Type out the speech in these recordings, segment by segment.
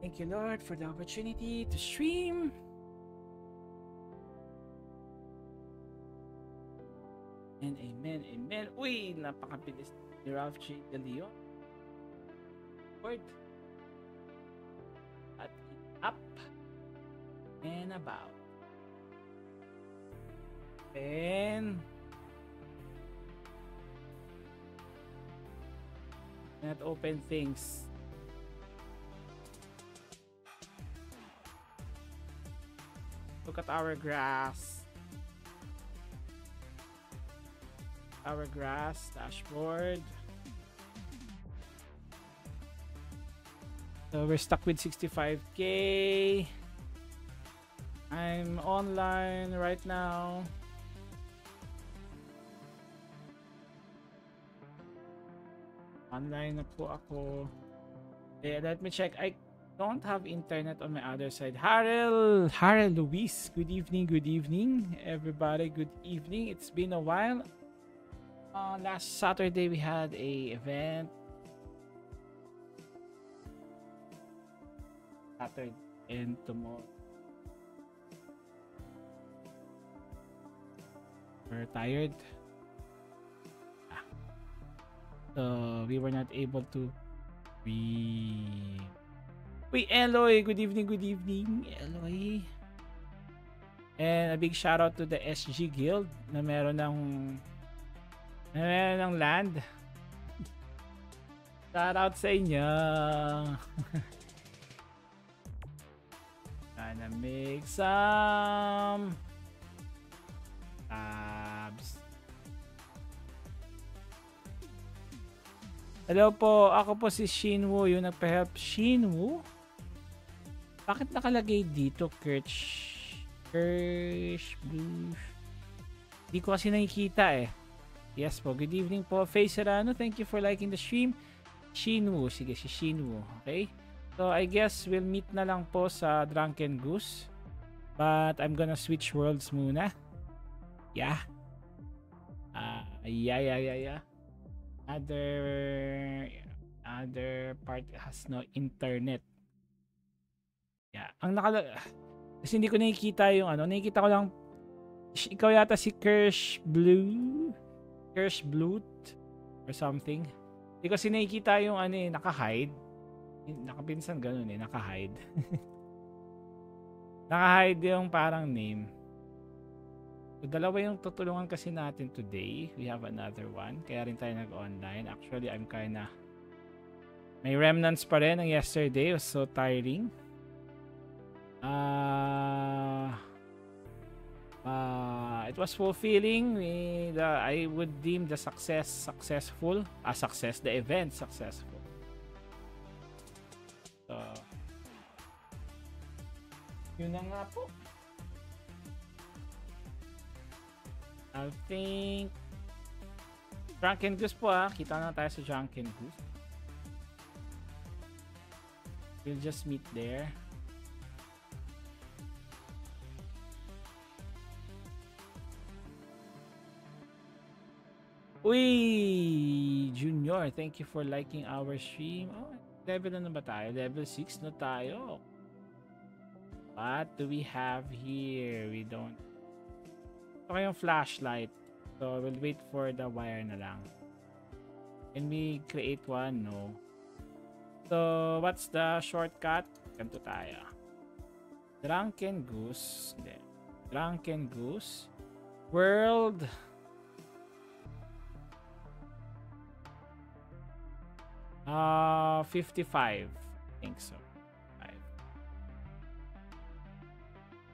Thank you, Lord, for the opportunity to stream. And amen, amen. Uy, napakabilis ni Ralph J. De Leon. Lord. At up and about. And not open things. At our grass. Our grass dashboard. So we're stuck with 65k. I'm online right now. Online na po ako. Eh, let me check. I don't have internet on my other side. Harel, Harel Luis. Good evening, good evening. Everybody, good evening. It's been a while. Uh, last Saturday we had a event. Saturday and tomorrow. We're tired. So we were not able to we Wait, Eloy, good evening, good evening, Eloy. And a big shout out to the SG Guild na meron ng na meron ng land. Shout out sa inyo. Gonna make some tabs. Hello po, ako po si Shinwoo, yung nagpa-help. Shinwoo? Bakit nakalagay dito, Kirch? Kirch Blue? Hindi ko kasi nakikita eh. Yes po, good evening po. Faye Serrano, thank you for liking the stream. Shinwoo, sige si Shinwoo, okay? So I guess we'll meet na lang po sa Drunken Goose. But I'm gonna switch worlds muna. Yeah. Uh, yeah, yeah, yeah, yeah other other part has no internet. Yeah, ang nakala kasi hindi ko nakikita yung ano, nakikita ko lang ikaw yata si Kirsch Blue Kirsch Blue or something. Hindi kasi nakikita yung ano eh, naka-hide. Nakapinsan ganun eh, naka-hide. naka-hide yung parang name. So, dalawa yung tutulungan kasi natin today. We have another one. Kaya rin tayo nag-online. Actually, I'm kinda... May remnants pa rin ng yesterday. It was so tiring. Uh, uh, it was fulfilling. We, the, I would deem the success successful. Ah, success. The event successful. So, yun na nga po. I think Drunken Goose po ah. Kita na tayo sa Drunken Goose. We'll just meet there. Uy! Junior, thank you for liking our stream. Oh, level na, na ba tayo? Level 6 na tayo. What do we have here? We don't gusto ko yung flashlight. So, we'll wait for the wire na lang. Can we create one? No. So, what's the shortcut? Ganito tayo. Drunken Goose. Hindi. Drunken Goose. World. Uh, 55. I think so. Five.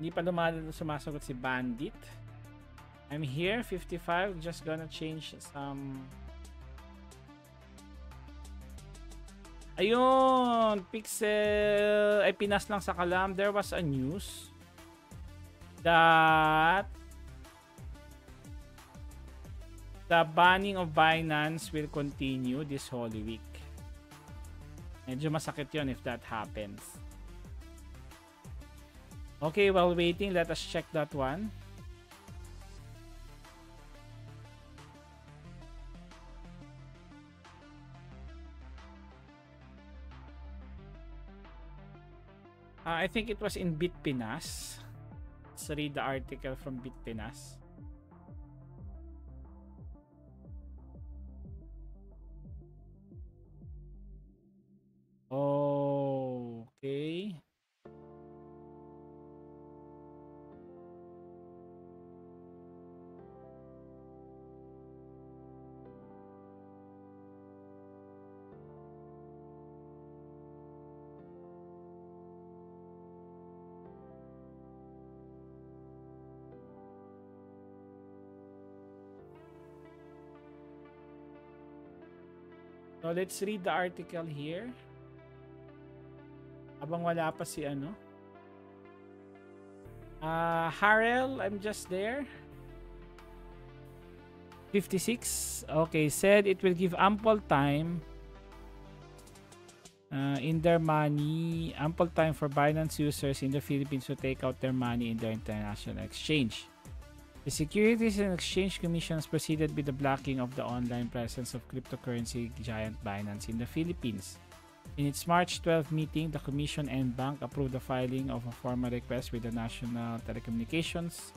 Hindi pa lumal sumasagot si Bandit. I'm here, 55. Just gonna change some... Ayun! Pixel... Ay, pinas lang sa kalam. There was a news that the banning of Binance will continue this Holy Week. Medyo masakit yon if that happens. Okay, while waiting, let us check that one. Uh, I think it was in Bitpinas. Let's read the article from Bitpinas. Oh, okay. Now let's read the article here. Abang wala pa si ano. Uh, Harrell, I'm just there. 56. Okay, said it will give ample time uh, in their money, ample time for Binance users in the Philippines to take out their money in their international exchange. The Securities and Exchange Commission has proceeded with the blocking of the online presence of cryptocurrency giant Binance in the Philippines. In its March 12 meeting, the Commission and Bank approved the filing of a formal request with the National Telecommunications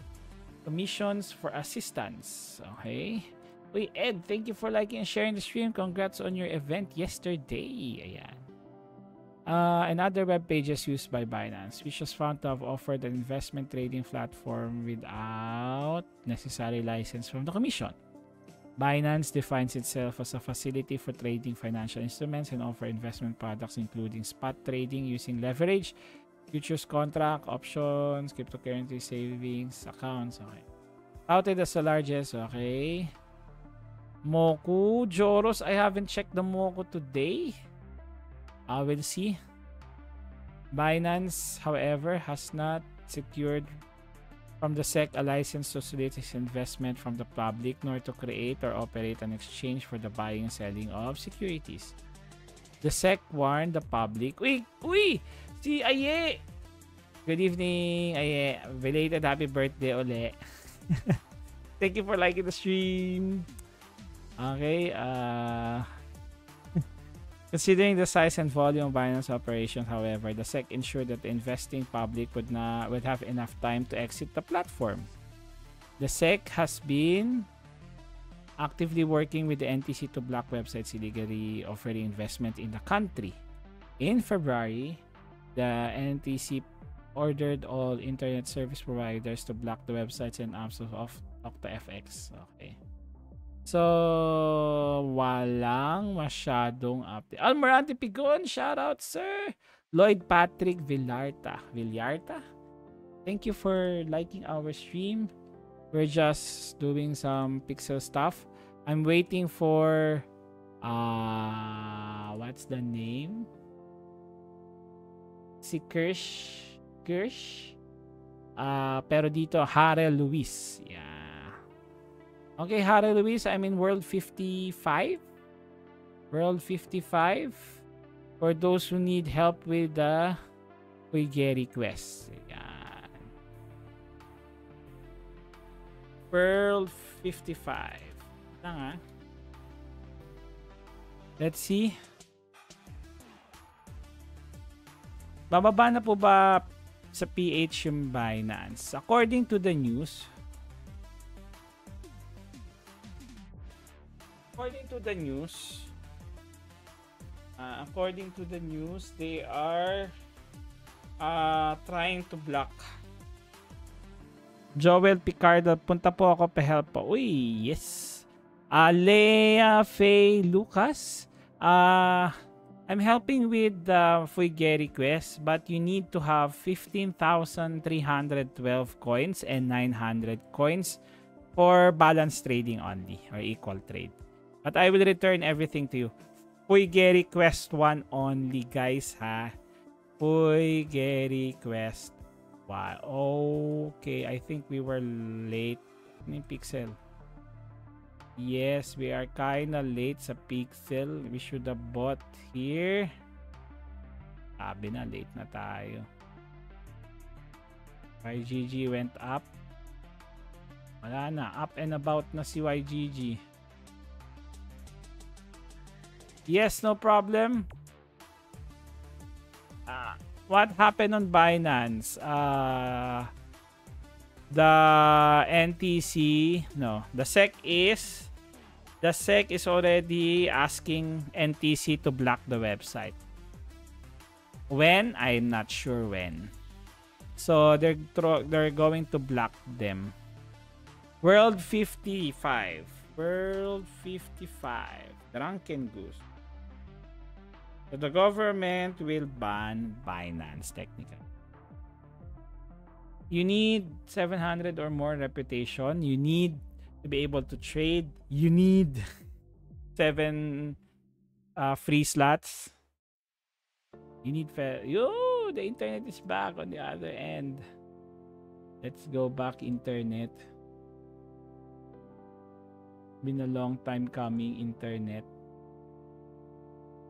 Commissions for assistance. Okay. Wait, Ed, thank you for liking and sharing the stream. Congrats on your event yesterday. Ayan. Uh, and other web pages used by Binance, which was found to have offered an investment trading platform without necessary license from the Commission. Binance defines itself as a facility for trading financial instruments and offer investment products including spot trading using leverage, futures contract, options, cryptocurrency savings accounts. Okay. Touted as the largest, okay. Moku, Joros, I haven't checked the Moku today. I will see. Binance, however, has not secured from the SEC a license to solicit investment from the public nor to create or operate an exchange for the buying and selling of securities. The SEC warned the public. Uy! Uy! Si Aye! Good evening, Aye. Belated happy birthday uli. Thank you for liking the stream. Okay, uh... Considering the size and volume of Binance operations, however, the SEC ensured that the investing public would not would have enough time to exit the platform. The SEC has been actively working with the NTC to block websites illegally offering investment in the country. In February, the NTC ordered all internet service providers to block the websites and apps of OctaFX. Okay. So, walang masyadong update. Almirante Pigon, shout out sir. Lloyd Patrick Villarta. Villarta? Thank you for liking our stream. We're just doing some pixel stuff. I'm waiting for uh what's the name? Si Kirsch Kirsch. Uh, pero dito Harel Luis. Yeah. Okay, Harry Luis, I'm in World 55. World 55. For those who need help with the Quigeri quest. Ayan. World 55. Lang ah. Let's see. Bababa na po ba sa PH yung Binance? According to the news, according to the news, uh, according to the news, they are uh, trying to block Joel Picardo, punta po ako pa-help po. Uy, yes. Uh, Lea Faye Lucas. Uh, I'm helping with the Fuigeri quest, but you need to have 15,312 coins and 900 coins for balance trading only or equal trade. But I will return everything to you. Puigeri Quest 1 only, guys, ha? Puigeri Quest 1. Okay, I think we were late. Ano Pixel? Yes, we are kinda late sa Pixel. We should have bought here. Sabi na, late na tayo. YGG went up. Wala na. Up and about na si YGG. Yes, no problem. Ah, what happened on Binance? Uh, the NTC, no, the SEC is the SEC is already asking NTC to block the website. When? I'm not sure when. So they're they're going to block them. World 55. World 55. Drunken Goose. So the government will ban Binance technically. You need 700 or more reputation. You need to be able to trade. You need seven uh, free slots. You need fair. Yo, the internet is back on the other end. Let's go back internet. Been a long time coming internet.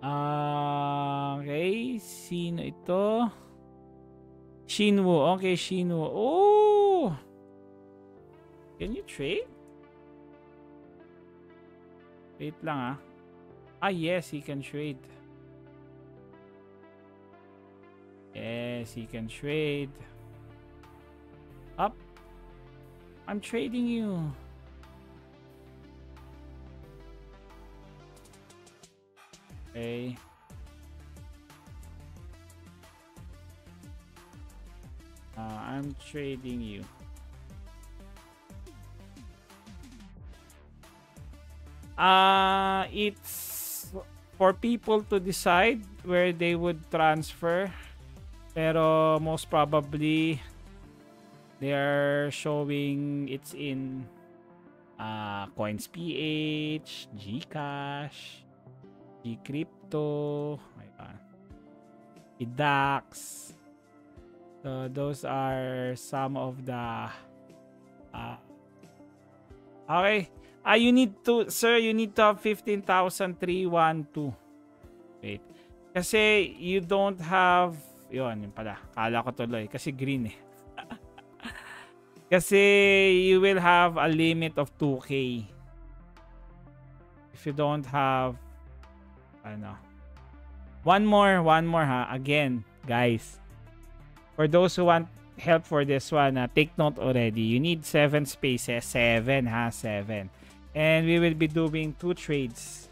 Uh, okay, sino ito? Shinwoo. Okay, Shinwoo. Oh! Can you trade? Wait lang ah. Ah, yes, he can trade. Yes, he can trade. Up. I'm trading you. Okay. Uh, I'm trading you. Uh, it's for people to decide where they would transfer. Pero most probably they are showing it's in uh, CoinsPH, Gcash, Crypto, ayan. IDAX. So those are some of the uh, Okay. Ah, you need to, sir, you need to have 15,312. Wait. Kasi you don't have, yun, yun pala. Kala ko tuloy. Kasi green eh. Kasi you will have a limit of 2K. If you don't have ano. One more, one more ha. Again, guys. For those who want help for this one, uh, take note already. You need seven spaces. Seven ha, seven. And we will be doing two trades.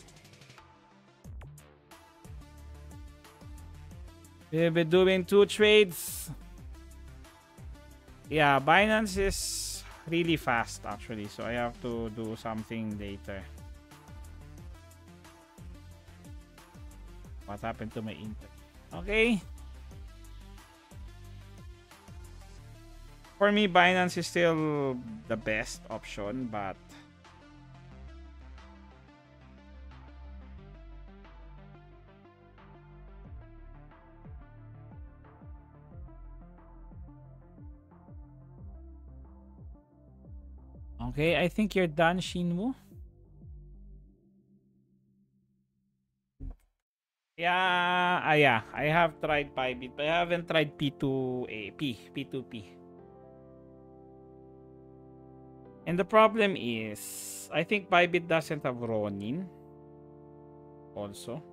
We'll be doing two trades. Yeah, Binance is really fast actually. So I have to do something later. What happened to my internet? Hmm. Okay. For me, Binance is still the best option, but Okay, I think you're done, Shinwoo. Yeah, ah, yeah. I have tried Bybit, but I haven't tried P2A, P, P2P. And the problem is, I think Bybit doesn't have Ronin. Also.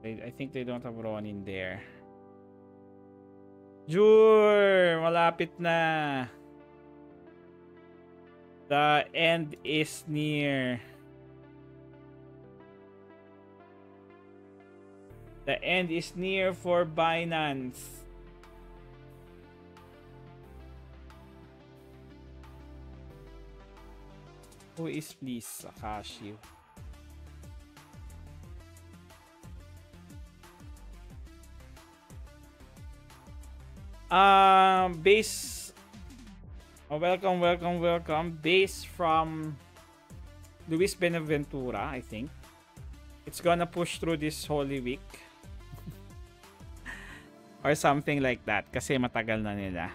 I, I think they don't have Ronin there. Jure! Malapit na. The end is near. The end is near for Binance. Who is please Akashi? Um, base. Oh, welcome, welcome, welcome. Base from Luis Benaventura, I think. It's gonna push through this Holy Week. Or something like that. Kasi matagal na nila.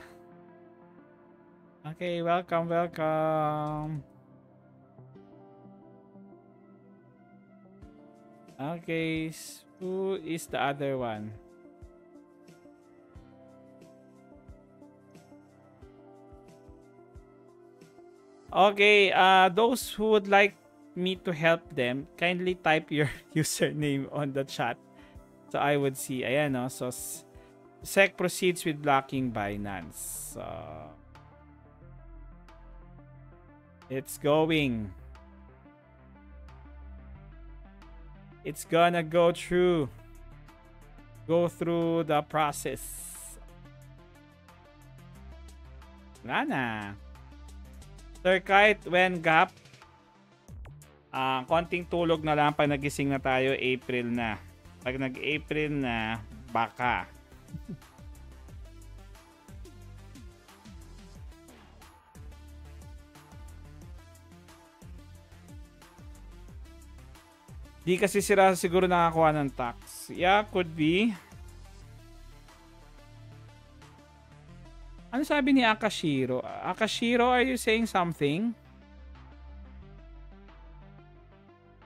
Okay, welcome, welcome. Okay, who is the other one? Okay, uh, those who would like me to help them, kindly type your username on the chat So I would see, ayan no. So SEC proceeds with blocking Binance. So it's going. It's gonna go through. Go through the process. Wala. Sir, kahit when gap, uh, konting tulog na lang pag nagising na tayo, April na. Pag nag-April na, baka. Di kasi sila siguro nakakuha ng tax. Yeah, could be. Ano sabi ni Akashiro? Akashiro, are you saying something?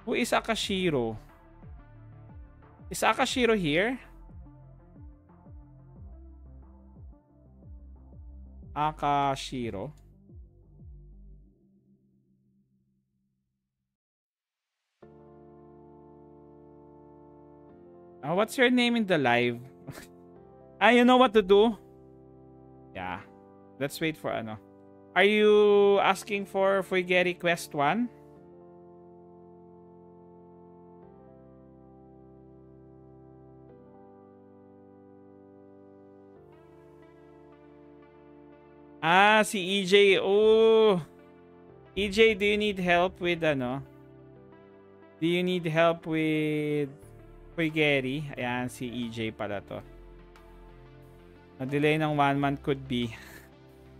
Who is Akashiro? Is Akashiro here? Akashiro. Uh, what's your name in the live? ah, you know what to do? Yeah. Let's wait for ano. Are you asking for Fuigeri Quest 1? Ah, si EJ. Oh. EJ, do you need help with ano? Do you need help with Gary. Ayan, si EJ pala to. Na-delay ng one month could be.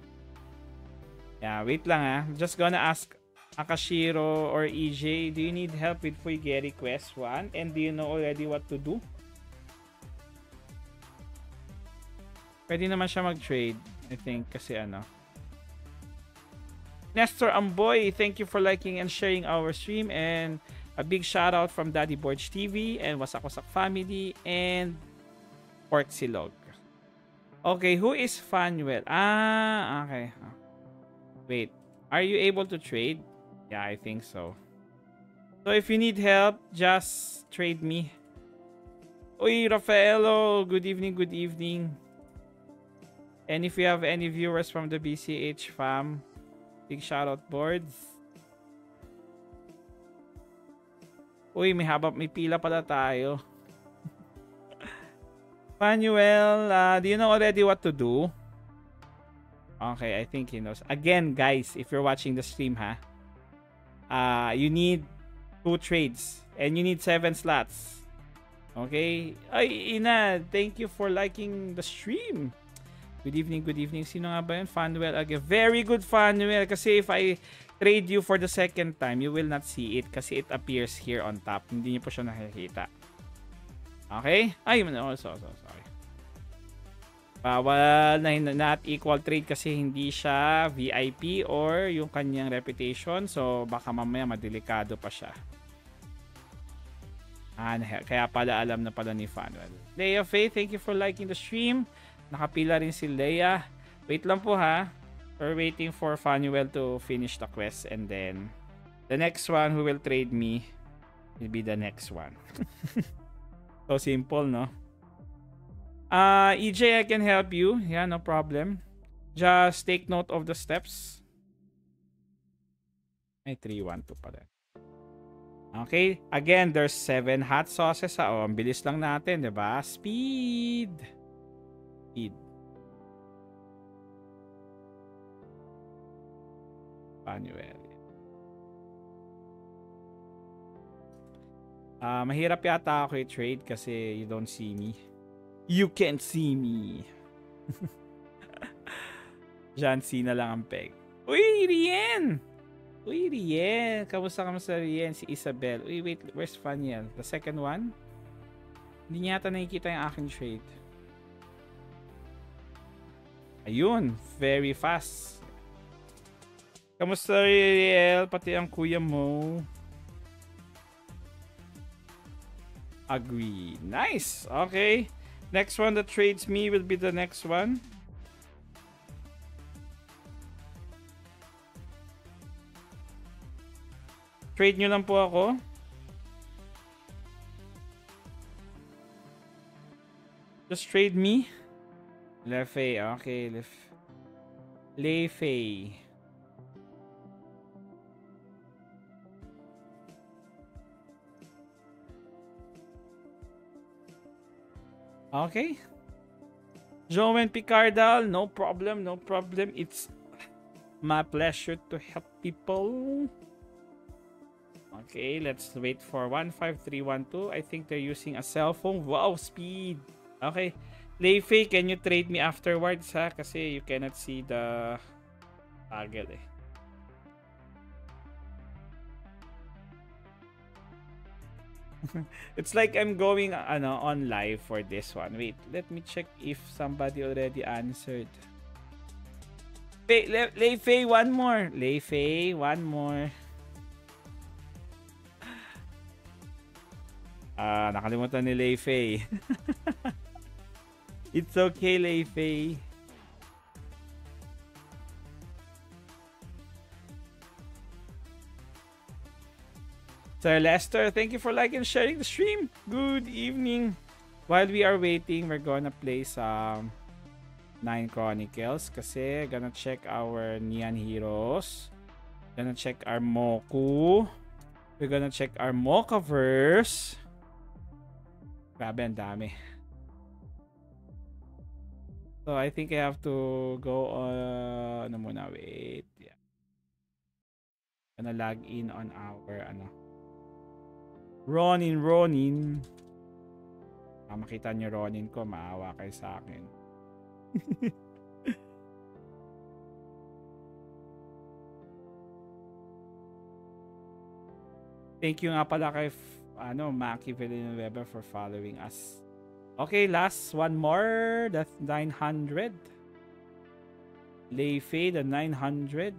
yeah, wait lang ah. Just gonna ask Akashiro or EJ, do you need help with Fuigeri Quest 1? And do you know already what to do? Pwede naman siya mag-trade. I think kasi ano. Nestor Amboy, thank you for liking and sharing our stream and a big shout out from Daddy Borge TV and Wasak Wasak Family and Pork Silog. Okay, who is Fanuel? Ah, okay. Wait, are you able to trade? Yeah, I think so. So if you need help, just trade me. Uy, Rafaelo, good evening, good evening. And if you have any viewers from the BCH fam, big shout out boards. Uy, may habang may pila pala tayo. Manuel, uh, do you know already what to do? Okay, I think he knows. Again, guys, if you're watching the stream, ha, uh, you need two trades and you need seven slots. Okay? Ay, Ina, thank you for liking the stream. Good evening, good evening. Sino nga ba yun? Fanuel again. Very good, Fanuel. Kasi if I trade you for the second time, you will not see it kasi it appears here on top. Hindi niyo po siya nakikita. Okay? Ay, no, so, so, sorry. Bawal na not equal trade kasi hindi siya VIP or yung kanyang reputation. So, baka mamaya madelikado pa siya. Ah, kaya pala alam na pala ni Fanuel. Leia Faye, thank you for liking the stream. Nakapila rin si Leia. Wait lang po ha. We're waiting for Fanuel to finish the quest and then the next one who will trade me will be the next one. so simple, no? Uh, EJ, I can help you. Yeah, no problem. Just take note of the steps. Ay, 312 pala. Okay, again, there's seven hot sauces. Oh, ang bilis lang natin, 'di ba? Speed. Speed. Panuel. Uh, mahirap yata ako i-trade kasi you don't see me. You can't see me. John Cena lang ang peg. Uy, Rien! Uy, Rien! Kamusta kamusta Rien? Si Isabel. Uy, wait. Where's Faniel? The second one? Hindi niya nakikita yung aking trade. Ayun. Very fast. Kamusta Riel? Pati ang kuya mo. Agree. Nice. Okay. Next one that trades me will be the next one. Trade nyo lang po ako. Just trade me. Lefei. Ah, okay. Lef Lefei. Ah, okay. Joven Picardal, no problem, no problem. It's my pleasure to help people. Okay, let's wait for 15312. I think they're using a cell phone. Wow, speed. Okay. Leifei, can you trade me afterwards ha? Kasi you cannot see the toggle eh. it's like I'm going ano, on live for this one. Wait, let me check if somebody already answered. Le, Lei Fei, one more. Lei Fei, one more. Ah, nakalimutan ni Lei Fei. It's okay, Lei Fei. Sir Lester, thank you for liking and sharing the stream. Good evening. While we are waiting, we're gonna play some Nine Chronicles kasi gonna check our Neon Heroes. Gonna check our Moku. We're gonna check our Mokaverse. Grabe, ang dami. So, I think I have to go uh, ano muna, wait. Yeah. Gonna log in on our, ano, Ronin, Ronin. Ah, makita niyo Ronin ko, maawa kayo sa akin. Thank you nga pala kay ano, Maki Villanueva for following us. Okay, last one more. That's 900. Leifei, the 900.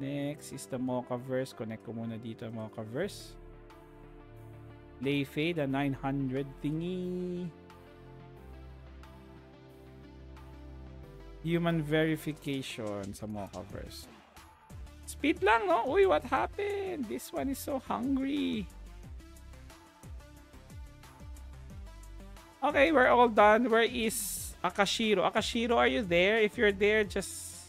Next is the Mochaverse. Connect ko muna dito Mochaverse. Leifei, the 900 thingy. Human verification sa Mochaverse. Speed lang, no? Uy, what happened? This one is so hungry. Okay, we're all done. Where is Akashiro? Akashiro, are you there? If you're there, just...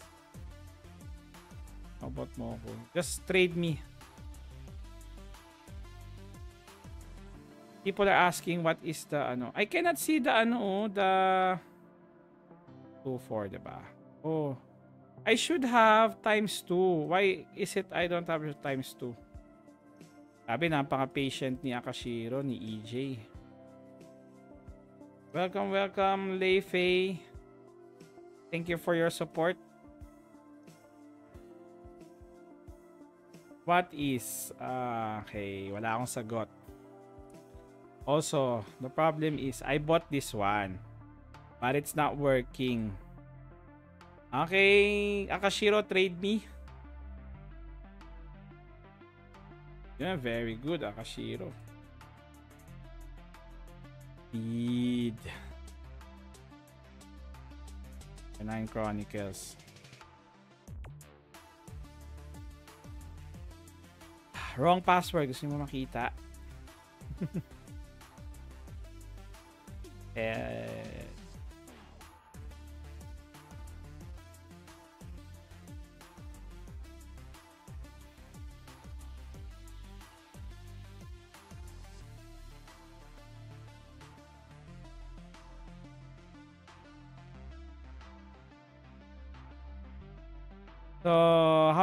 How about Moko? Just trade me. people are asking what is the ano. I cannot see the ano, oh, the 2 4, 'di ba? Oh. I should have times 2. Why is it I don't have times 2? Sabi napaka-patient ni Akashiro ni EJ. Welcome, welcome Leifei. Thank you for your support. What is uh, okay, wala akong sagot. Also, the problem is I bought this one. But it's not working. Okay, Akashiro, trade me. Yeah, very good, Akashiro. Speed. Nine Chronicles. Wrong password. Gusto mo makita? Eh,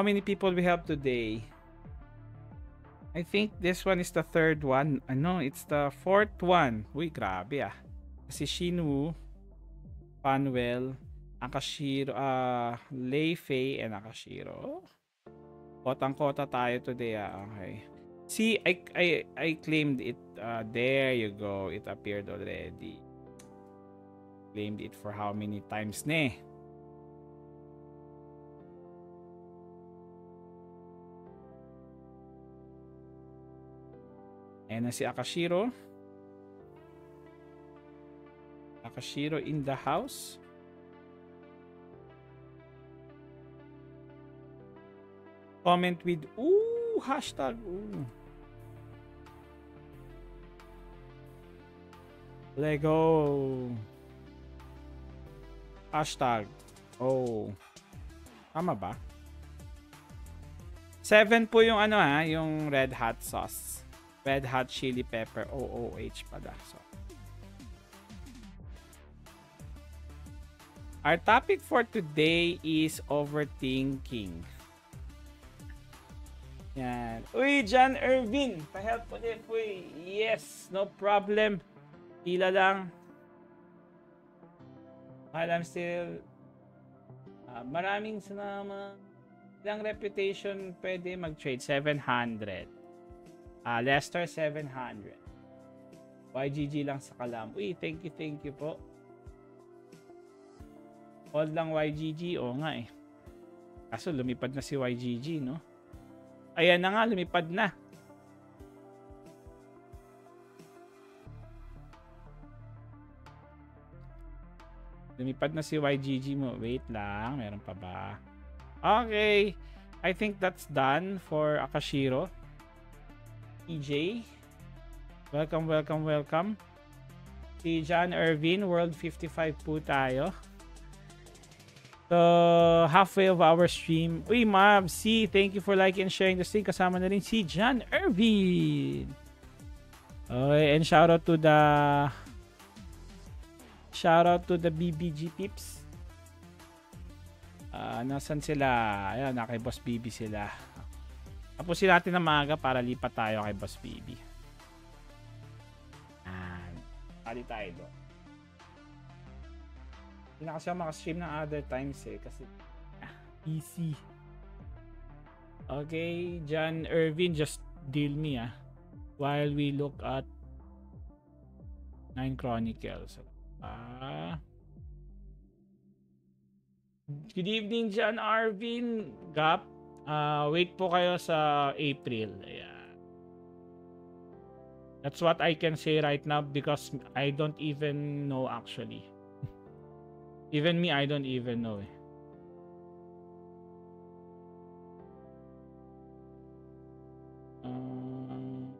how many people we have today? I think this one is the third one. Ano, it's the fourth one. Uy, grabe ah si Shinwoo, Panwell, Akashiro, uh, Lei Fei, and Akashiro. Kotang-kota tayo today. Ah. Okay. See, I, I, I claimed it. Uh, there you go. It appeared already. Claimed it for how many times ne? Ayan na si Akashiro. Nakashiro in the house. Comment with ooh hashtag ooh. Lego. Hashtag. Oh. Tama ba? 7 po yung ano ha, yung red hot sauce. Red hot chili pepper. OOH pala. So. Our topic for today is overthinking. Yan. Uy, John Irvin. Pa-help ulit, uy. Yes, no problem. Pila lang. While I'm still... Uh, maraming sinama. Ilang reputation pwede mag-trade? 700. Uh, Leicester, 700. YGG lang sa kalam. Uy, thank you, thank you po. Hold lang YGG. Oo nga eh. Kaso lumipad na si YGG, no? Ayan na nga, lumipad na. Lumipad na si YGG mo. Wait lang, meron pa ba? Okay. I think that's done for Akashiro. EJ. Welcome, welcome, welcome. Si John Irvin, World 55 po tayo. So, halfway of our stream. Uy, Mab, si, thank you for liking and sharing the stream. Kasama na rin si John Irvin. Okay, and shout out to the shout out to the BBG peeps. Uh, nasan sila? Ayan, na kay Boss BB sila. Tapusin natin na maaga para lipat tayo kay Boss BB. Ayan. Tali tayo doon. Hindi na kasi ako makastream ng other times eh. Kasi, ah, easy. Okay, John Irvin, just deal me ah. While we look at Nine Chronicles. Ah. Good evening, John Arvin. Gap. Uh, wait po kayo sa April. Ayan. That's what I can say right now because I don't even know actually. Even me, I don't even know. Eh. Um,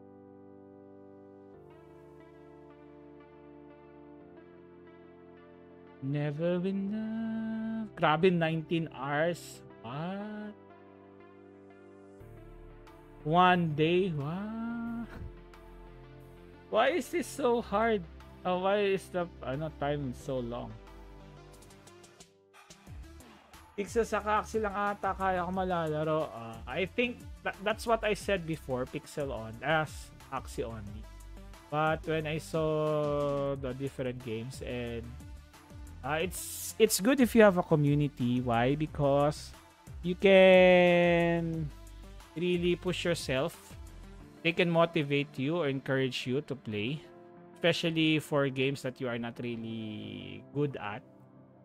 never enough. Grabe, 19 hours. One day? Wow. Why is this so hard? Oh, why is the ano, time so long? Pixel sa Kaxi lang ata kaya ko malalaro. Uh, I think that, that's what I said before, Pixel on as Axie only. But when I saw the different games and uh, it's it's good if you have a community. Why? Because you can really push yourself. They can motivate you or encourage you to play, especially for games that you are not really good at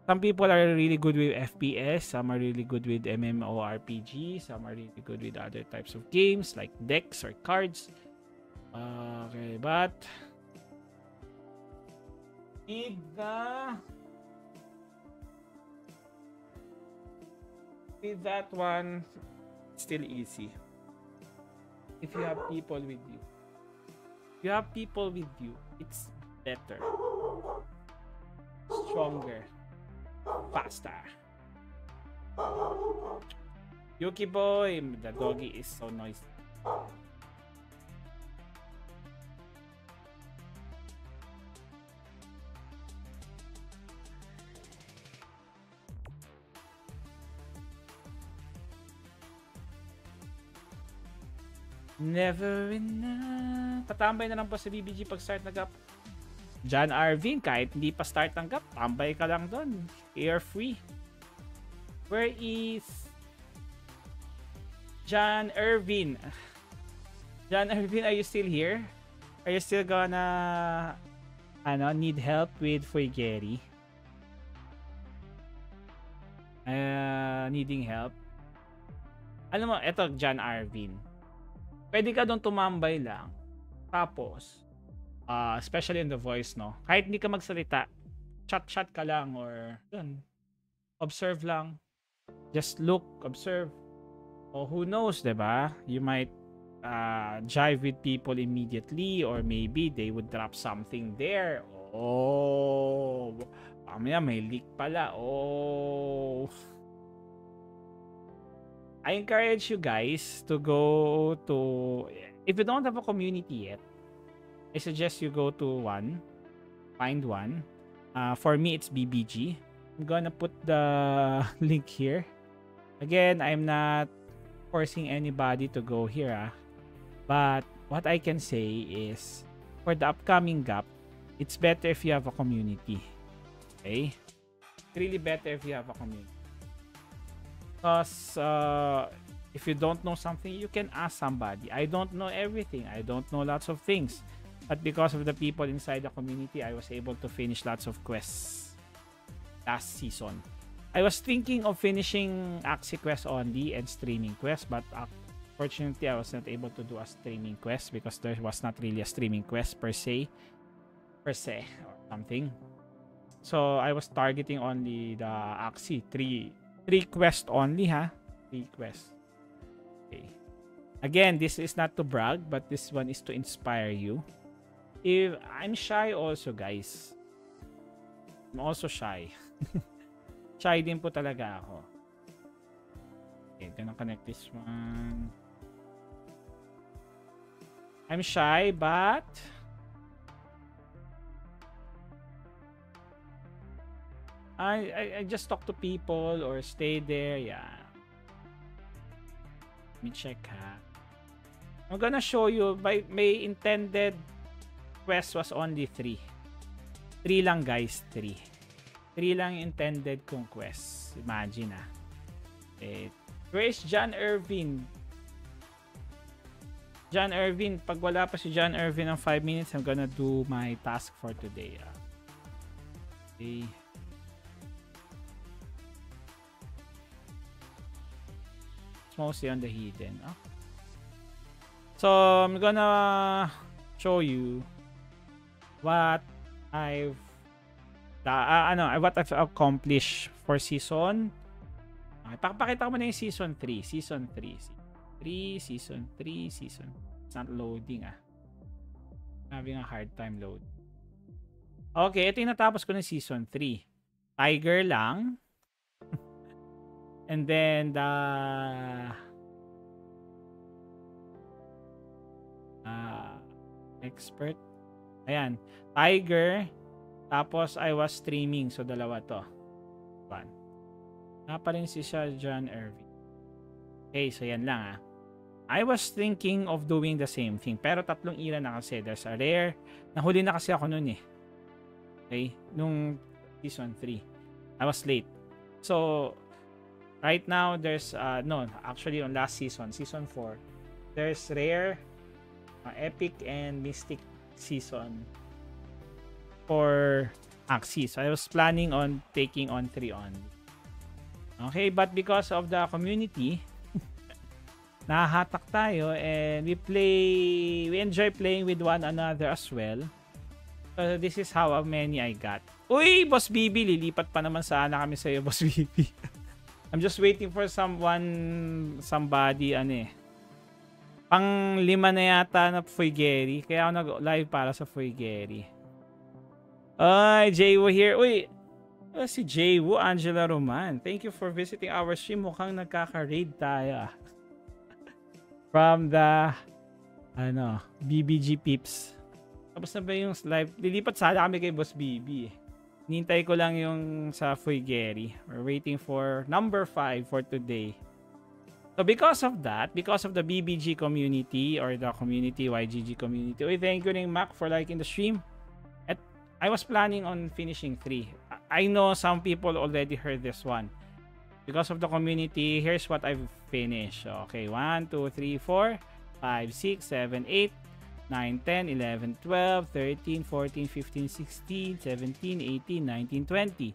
some people are really good with FPS, some are really good with MMORPG, some are really good with other types of games like decks or cards. Okay, but with the with that one, still easy. If you have people with you, if you have people with you, it's better, stronger faster. Yuki boy, the doggy is so noisy. Never enough. Tatambay na lang po sa BBG pag start nag John Arvin, kahit hindi pa start ng gap, tambay ka lang doon. Air free. Where is John Irvin? John Irvin, are you still here? Are you still gonna ano, need help with Fuigeri? Uh, needing help? Ano mo, eto John Arvin. Pwede ka doon tumambay lang. Tapos, uh, especially in the voice, no? Kahit hindi ka magsalita, chat-chat ka lang or yun, observe lang. Just look, observe. O who knows, 'di ba? You might uh, jive with people immediately or maybe they would drop something there Oh. Mamaya may leak pala. Oh. I encourage you guys to go to if you don't have a community yet, I suggest you go to one, find one. Uh, for me, it's BBG. I'm gonna put the link here. Again, I'm not forcing anybody to go here, ah. but what I can say is for the upcoming gap, it's better if you have a community. Okay? It's really better if you have a community. Because uh, if you don't know something, you can ask somebody. I don't know everything. I don't know lots of things. But because of the people inside the community, I was able to finish lots of quests last season. I was thinking of finishing Axie Quest only and streaming quest, but unfortunately, I was not able to do a streaming quest because there was not really a streaming quest per se, per se or something. So I was targeting only the Axie three three quest only, ha? Three quests. Okay. Again, this is not to brag, but this one is to inspire you. If I'm shy also, guys. I'm also shy. shy din po talaga ako. Okay, gonna connect this one. I'm shy, but I, I, I just talk to people or stay there. Yeah. Let me check ha. I'm gonna show you by may intended quest was only 3. 3 lang guys, 3. 3 lang intended kong quest. Imagine ah. Eh, where is John Irvin? John Irvin, pag wala pa si John Irvin ng 5 minutes, I'm gonna do my task for today. Ah. Okay. Mostly on the hidden. Oh. So, I'm gonna show you what I've uh, ano, what I've accomplished for season. Okay, pakapakita ko muna yung season 3. Season 3. 3, season 3, season. It's not loading ah. Having a hard time load. Okay, ito yung natapos ko ng season 3. Tiger lang. And then the uh, expert. Ayan. Tiger. Tapos I was streaming. So dalawa to. One. Pa rin si siya John Irving. Okay, so yan lang ah. I was thinking of doing the same thing. Pero tatlong ira na kasi. There's a rare. Nahuli na kasi ako noon eh. Okay? Nung season 3. I was late. So, Right now, there's, uh, no, actually on last season, season 4, there's Rare, uh, Epic, and Mystic season for Axie. So I was planning on taking on 3 on. Okay, but because of the community, nahahatak tayo and we play, we enjoy playing with one another as well. So this is how many I got. Uy, Boss BB, lilipat pa naman sana kami sa iyo, Boss BB. I'm just waiting for someone, somebody, ano eh. Pang lima na yata na Fuigeri. Kaya ako nag-live para sa Fuigeri. Ay, Jaywo here. Uy, uh, si Jaywo, Angela Roman. Thank you for visiting our stream. Mukhang nagkaka-raid tayo. Ah. From the, ano, BBG Peeps. Tapos na ba yung live? Lilipat sana kami kay Boss BB eh. Nintay ko lang yung sa Fuigeri. We're waiting for number 5 for today. So because of that, because of the BBG community or the community, YGG community, we thank you rin Mac for liking the stream. At I was planning on finishing 3. I know some people already heard this one. Because of the community, here's what I've finished. Okay, 1, 2, 3, 4, 5, 6, 7, 8, 9, 10, 11, 12, 13, 14, 15, 16, 17, 18, 19, 20,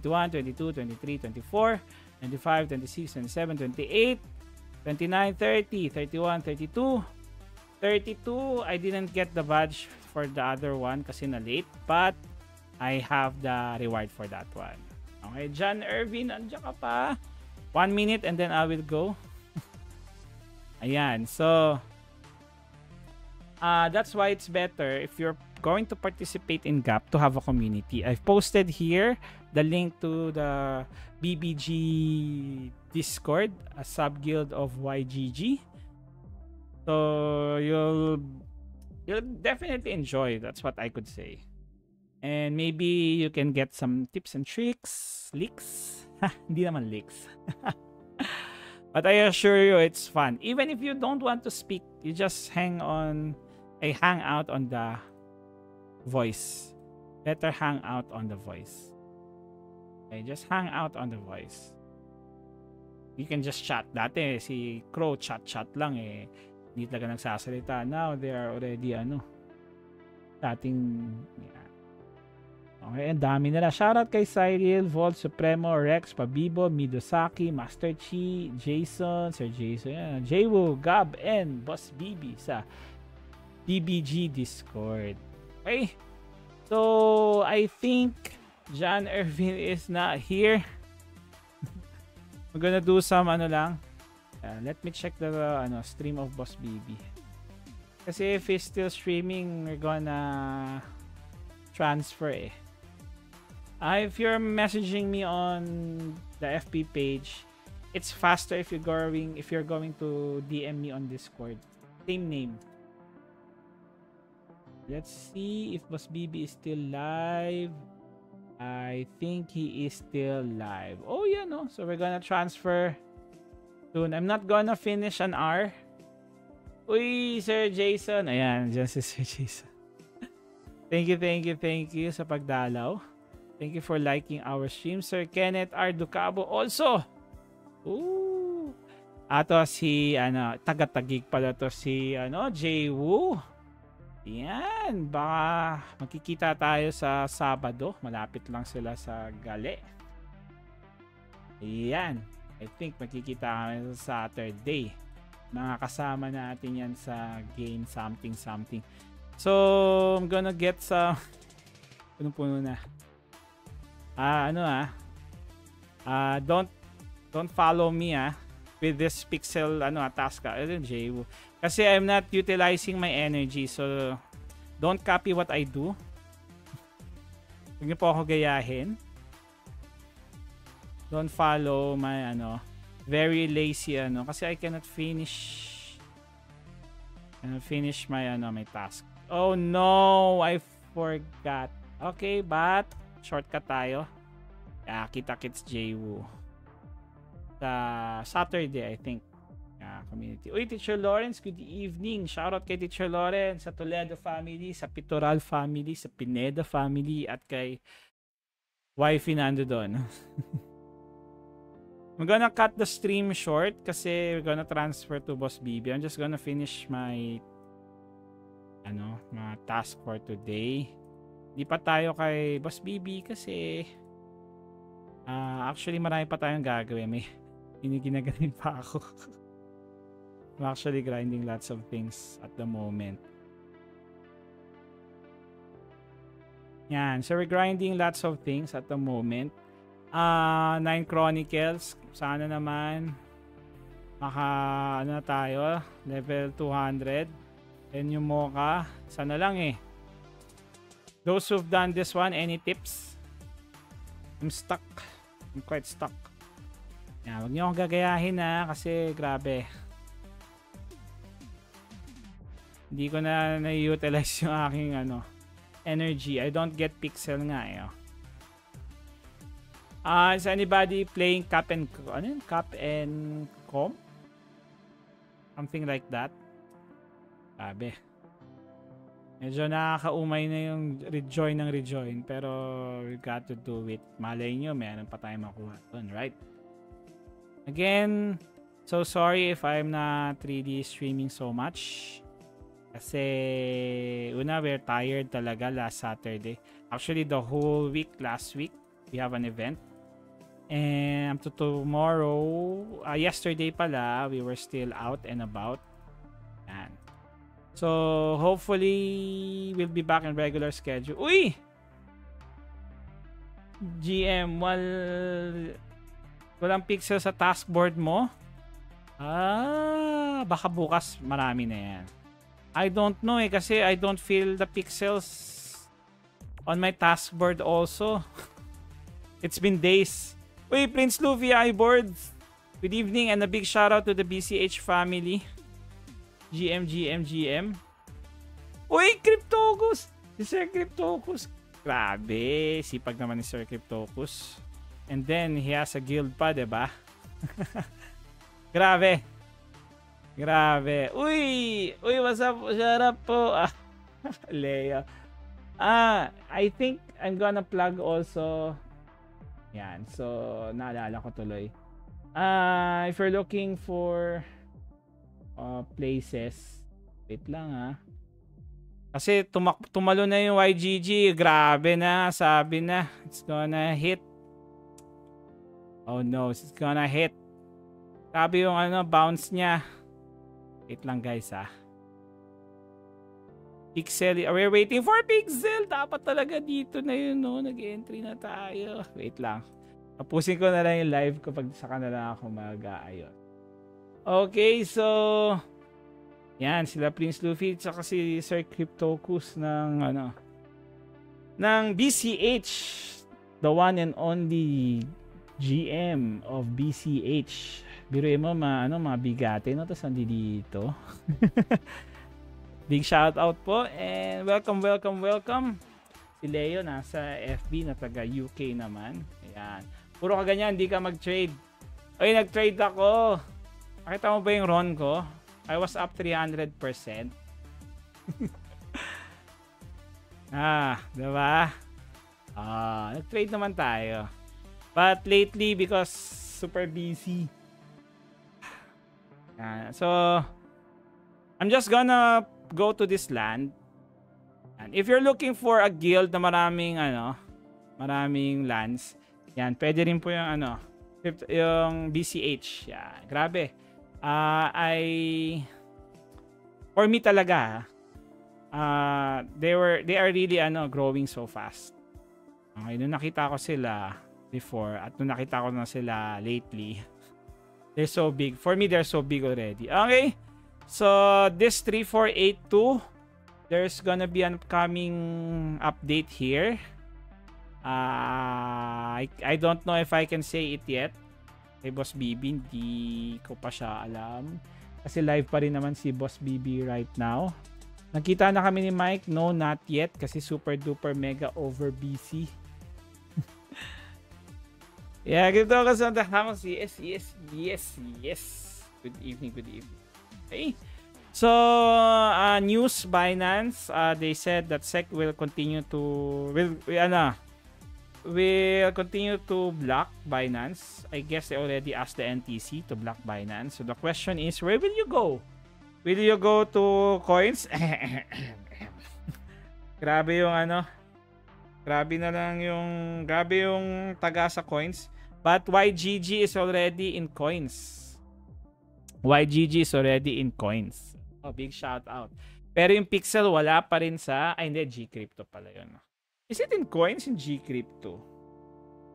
21, 22, 23, 24, 25, 26, 27, 28, 29, 30, 31, 32, 32, I didn't get the badge for the other one kasi na late, but I have the reward for that one. Okay, John Irvin, andiyan ka pa. One minute and then I will go. Ayan, so Uh, that's why it's better if you're going to participate in GAP to have a community. I've posted here the link to the BBG Discord, a sub-guild of YGG. So you'll you'll definitely enjoy. That's what I could say. And maybe you can get some tips and tricks, leaks. Hindi naman leaks. but I assure you it's fun. Even if you don't want to speak, you just hang on a hang out on the voice. Better hang out on the voice. Okay, just hang out on the voice. You can just chat. Dati si Crow chat-chat lang eh. Hindi talaga nagsasalita. Now they are already ano. Dating yeah. Okay, ang dami nila. Shoutout kay Cyril, Volt, Supremo, Rex, Pabibo, Midosaki, Master Chi, Jason, Sir Jason, yeah, Jaywo, Gab, and Boss BB sa BBG Discord. Okay. So, I think John Irvin is not here. We're gonna do some ano lang. Uh, let me check the uh, ano stream of Boss BB. Kasi if he's still streaming, we're gonna transfer eh. Uh, if you're messaging me on the FB page, it's faster if you're going if you're going to DM me on Discord. Same name. Let's see if Boss BB is still live. I think he is still live. Oh yeah, no. So we're gonna transfer soon. I'm not gonna finish an hour. Uy, Sir Jason. Ayan, dyan si Sir Jason. thank you, thank you, thank you sa pagdalaw. Thank you for liking our stream, Sir Kenneth R. Ducabo also. Ooh. Ato si, ano, taga-tagig pala to si, ano, Jay Woo. Yan, baka magkikita tayo sa Sabado. Malapit lang sila sa Gale. Yan. I think magkikita kami sa Saturday. Mga kasama natin yan sa game something something. So, I'm gonna get sa punong-puno na. Ah, ano ah. Ah, don't don't follow me ah with this pixel ano ah, task ah. Ano, Jay? Kasi I'm not utilizing my energy. So, don't copy what I do. Huwag niyo po ako gayahin. Don't follow my, ano, very lazy, ano. Kasi I cannot finish cannot finish my, ano, my task. Oh, no! I forgot. Okay, but shortcut tayo. Ah, kita-kits Jwoo. Sa Saturday, I think uh, community. Uy, Teacher Lawrence, good evening. Shoutout kay Teacher Lawrence, sa Toledo family, sa Pitoral family, sa Pineda family, at kay wifey nando doon. I'm gonna cut the stream short kasi we're gonna transfer to Boss BB. I'm just gonna finish my ano, mga task for today. Di pa tayo kay Boss BB kasi uh, actually marami pa tayong gagawin. May ginagaling pa ako. I'm actually grinding lots of things at the moment. Yan. So, we're grinding lots of things at the moment. Uh, Nine Chronicles. Sana naman maka ano na tayo level 200 then yung Mocha sana lang eh those who've done this one any tips I'm stuck I'm quite stuck yan, huwag niyo akong gagayahin na kasi grabe Hindi ko na na-utilize yung aking ano, energy. I don't get pixel nga eh. Oh. Uh, is anybody playing Cap and ano yun? Cap and Com? Something like that. Sabi. Medyo nakakaumay na yung rejoin ng rejoin pero we got to do it. Malay nyo, meron pa tayong makuha dun, right? Again, so sorry if I'm not 3D streaming so much. Kasi una we're tired talaga last Saturday. Actually the whole week last week we have an event. And to tomorrow, uh, yesterday pala, we were still out and about. Yan. So, hopefully, we'll be back in regular schedule. Uy! GM, wal... Walang pixel sa taskboard mo? Ah, baka bukas marami na yan. I don't know eh kasi I don't feel the pixels on my taskboard also. It's been days. Uy, Prince Luffy iBoard. Good evening and a big shout out to the BCH family. GM, GM, GM. Uy, Cryptocus! Si Sir Cryptocus. Grabe, sipag naman ni Sir Cryptocus. And then, he has a guild pa, ba? Diba? Grabe. Grabe. Uy! Uy, what's up? Shut up po. Ah, Leo. Ah, I think I'm gonna plug also. Yan. So, naalala ko tuloy. Ah, uh, if you're looking for uh, places, wait lang ah. Kasi tumak tumalo na yung YGG. Grabe na. Sabi na. It's gonna hit. Oh no. It's gonna hit. Sabi yung ano, bounce niya. Wait lang guys ah. Pixel. We're waiting for Pixel. Dapat talaga dito na yun no. Nag-entry na tayo. Wait lang. Tapusin ko na lang yung live ko pag saka na lang ako mag-aayos. Okay, so yan, sila Prince Luffy at si Sir Cryptocus ng ano ng BCH, the one and only GM of BCH. Biruin mo ma ano mga bigate no tapos nandi dito. Big shout out po and welcome welcome welcome. Si Leo nasa FB na taga UK naman. Ayan. Puro ka ganyan, hindi ka mag-trade. Ay, nag-trade ako. Nakita mo ba yung Ron ko? I was up 300%. ah, diba? Ah, nag-trade naman tayo. But lately, because super busy. Ah, so, I'm just gonna go to this land. And if you're looking for a guild na maraming ano, maraming lands, yan, pwede rin po yung ano, yung BCH. Yan, grabe uh, I for me talaga uh, they were they are really ano growing so fast. Okay, nung nakita ko sila before at nung nakita ko na sila lately, they're so big. For me, they're so big already. Okay. So, this 3482, there's gonna be an upcoming update here. Uh, I, I don't know if I can say it yet kay Boss BB, hindi ko pa siya alam. Kasi live pa rin naman si Boss BB right now. Nakita na kami ni Mike? No, not yet. Kasi super duper mega over busy. Yeah, ganito ako sa Hamas. Yes, yes, yes, yes. Good evening, good evening. Okay. So, uh, news Binance, uh, they said that SEC will continue to, will, ano, will continue to block Binance. I guess they already asked the NTC to block Binance. So the question is, where will you go? Will you go to coins? grabe yung ano. Grabe na lang yung grabe yung taga sa coins. But YGG is already in coins. YGG is already in coins. Oh, big shout out. Pero yung Pixel wala pa rin sa ay hindi G crypto pala yun. Is it in coins in Gcrypto?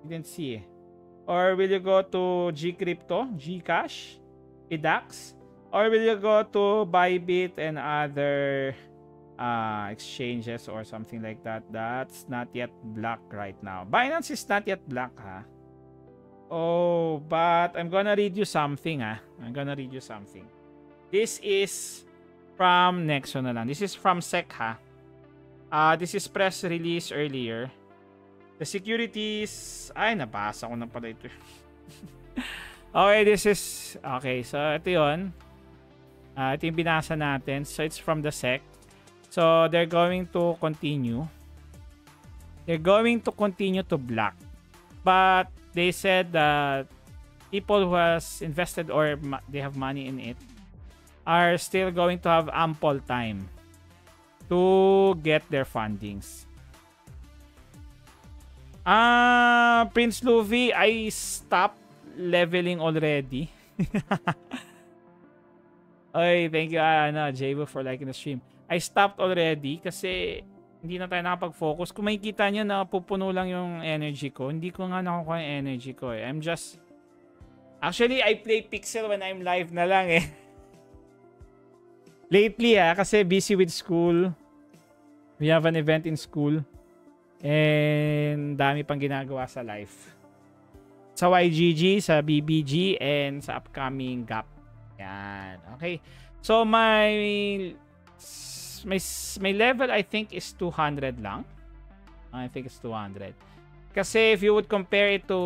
Didn't see. Or will you go to Gcrypto, Gcash, Edax? Or will you go to Bybit and other uh, exchanges or something like that? That's not yet black right now. Binance is not yet black, ha? Oh, but I'm gonna read you something, ha? I'm gonna read you something. This is from Nexo na lang. This is from SEC, ha? Uh, this is press release earlier. The securities... Ay, nabasa ko na pala ito. okay, this is... Okay, so ito yun. Uh, ito yung binasa natin. So, it's from the SEC. So, they're going to continue. They're going to continue to block. But, they said that people who has invested or they have money in it are still going to have ample time to get their fundings. Ah, uh, Prince Luffy, I stopped leveling already. Oy, thank you, uh, ano, Javo, for liking the stream. I stopped already kasi hindi na tayo nakapag-focus. Kung makikita nyo na pupuno lang yung energy ko, hindi ko nga nakukuha yung energy ko eh. I'm just... Actually, I play Pixel when I'm live na lang eh. lately ah, kasi busy with school. We have an event in school. And dami pang ginagawa sa life. Sa YGG, sa BBG, and sa upcoming GAP. Yan. Okay. So my my my level I think is 200 lang. I think it's 200. Kasi if you would compare it to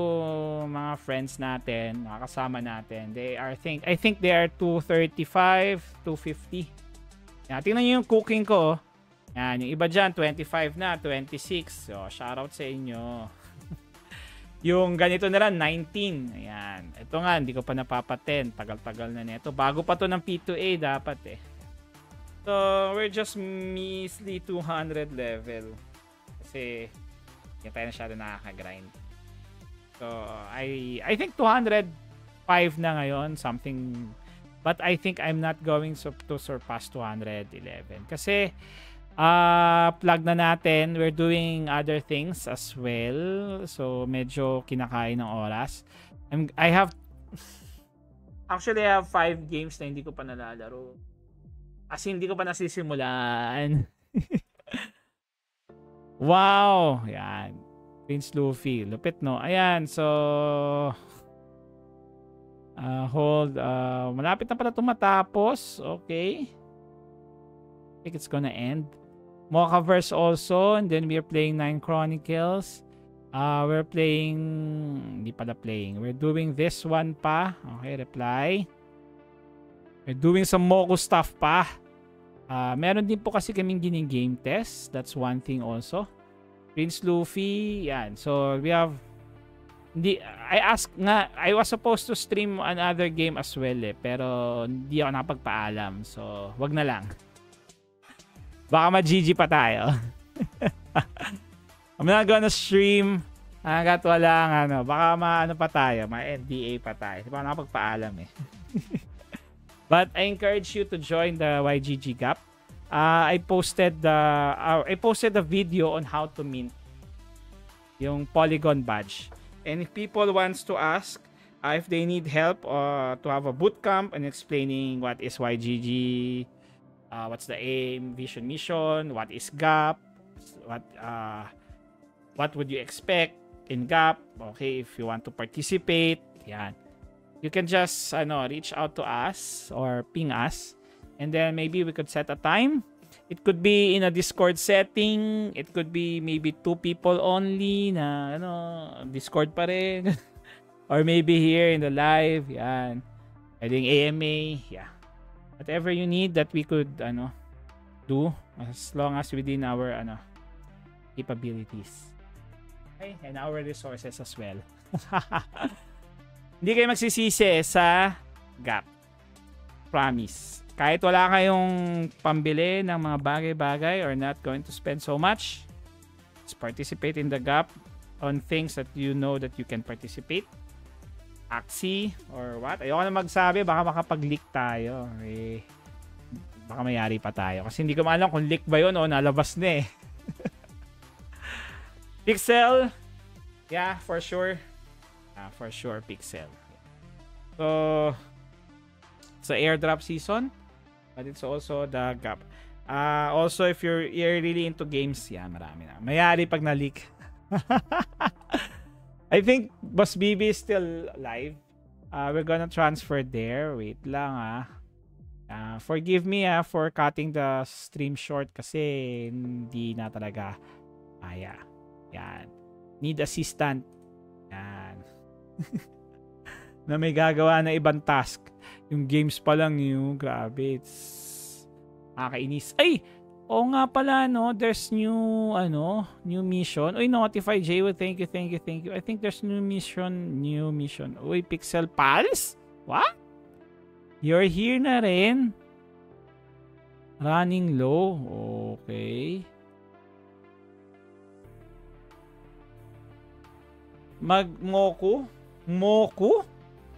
mga friends natin, mga kasama natin, they are think I think they are 235, 250. Yan, tingnan niyo yung cooking ko. Oh. Yan, yung iba diyan 25 na, 26. So, shout out sa inyo. yung ganito na lang 19. Ayan. Ito nga hindi ko pa napapaten. Tagal-tagal na nito. Bago pa to ng P2A dapat eh. So, we're just measly 200 level. Kasi hindi tayo masyado nakaka-grind. So, I I think 205 na ngayon, something but I think I'm not going to surpass 211 kasi uh, plug na natin, we're doing other things as well. So, medyo kinakain ng oras. I'm, I have Actually, I have 5 games na hindi ko pa nalalaro. As hindi ko pa nasisimulan. Wow! Yan. Prince Luffy. Lupit, no? Ayan, so... Uh, hold. Uh, malapit na pala tumatapos. Okay. I think it's gonna end. Mochaverse also. And then we're playing Nine Chronicles. Uh, we're playing... Hindi pala playing. We're doing this one pa. Okay, reply. We're doing some Moku stuff pa. Uh, meron din po kasi kaming gining game test. That's one thing also. Prince Luffy, yan. So, we have hindi I ask nga I was supposed to stream another game as well eh pero hindi ako nakapagpaalam. So wag na lang. Baka ma-GG pa tayo. I'm not gonna stream. Hanggat wala ano baka maano pa tayo ma-NDA pa tayo. Hindi pa ako nakapagpaalam eh But I encourage you to join the YGG Gap. Uh, I posted the uh, I posted a video on how to mint yung Polygon badge. And if people wants to ask uh, if they need help uh, to have a bootcamp and explaining what is YGG, uh, what's the aim, vision, mission, what is GAP, what uh, what would you expect in GAP, okay, if you want to participate, yan you can just I know reach out to us or ping us and then maybe we could set a time. It could be in a Discord setting. It could be maybe two people only na ano, Discord pa rin. or maybe here in the live. Yan. Pwedeng AMA. Yeah. Whatever you need that we could ano, do as long as within our ano, capabilities. Okay? And our resources as well. Hindi kayo magsisisi sa gap. Promise. Kahit wala kayong pambili ng mga bagay-bagay or not going to spend so much, just participate in the gap on things that you know that you can participate. Axie or what. Ayoko na magsabi, baka makapag-leak tayo. Eh, baka mayari pa tayo. Kasi hindi ko maalam kung leak ba yun o nalabas na eh. Pixel, yeah, for sure uh, for sure Pixel. So, sa airdrop season, but it's also the gap. Uh, also, if you're, you're really into games, yeah, marami na. Mayari pag na-leak. I think Boss BB is still live. Uh, we're gonna transfer there. Wait lang ah. Uh, forgive me ah for cutting the stream short kasi hindi na talaga kaya. Yan. Need assistant. Yan. na may gagawa na ibang task. Yung games pa lang yung grabe. It's nakakainis. Ay! Oo nga pala, no? There's new, ano, new mission. Uy, notify Jaywo. Thank you, thank you, thank you. I think there's new mission. New mission. Uy, Pixel Pals? What? You're here na rin? Running low. Okay. Magmoku? Moku?